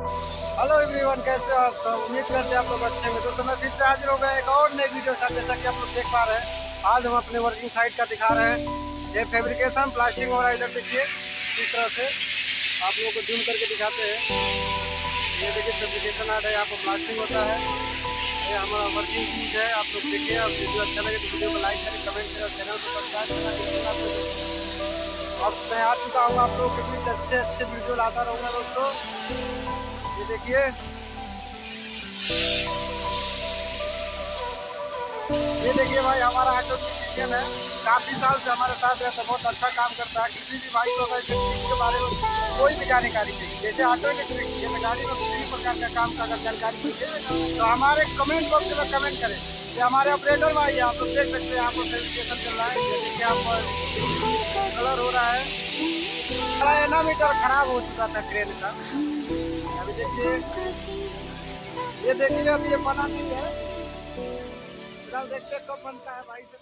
Hello everyone कैसे हो आप सब? उम्मीद करते हैं आप लोग अच्छे में दोस्तों मैं फिर से हाजिर हो गया एक और नई वीडियो साथ जैसा कि आप लोग देख पा रहे हैं। आज हम अपने वर्किंग साइट का दिखा रहे हैं। ये फैब्रिकेशन प्लास्टिक हो रहा है इधर देखिए, इस तरह से आप लोगों को जूम करके दिखाते हैं। ये देखिए फैब्रिकेशन आर्ट है, यहाँ पर प्लास्टिक होता है। ये हमारा वर्किंग चीज़ है, आप लोग देखिए। आप वीडियो अच्छा लगे तो वीडियो को लाइक करें कमेंट करें चैनल को सब्सक्राइब करें। अब मैं आ चुका हूँ आप लोग के बीच अच्छे अच्छे वीडियो लाता रहूँगा दोस्तों। देखिए। ये देखिए भाई हमारा ऑटो टेक्नीशियन है। काफ़ी साल से हमारे साथ रहता है बहुत अच्छा काम करता है। किसी भी भाई को अगर के बारे में कोई भी जानकारी चाहिए जैसे ऑटो इलेक्ट्रिक गाड़ी में किसी भी प्रकार का काम का अगर जानकारी चाहिए तो हमारे कमेंट बॉक्स में कमेंट करें। ये हमारे ऑपरेटर भाई है, आप लोग देख सकते हैं पर फेब्रिकेशन चल रहा है। जैसे कि पर कलर हो रहा है। एनामीटर खराब हो चुका था ट्रेन का। ये देखिए अभी ये बना नहीं है। देखते कब बनता है भाई से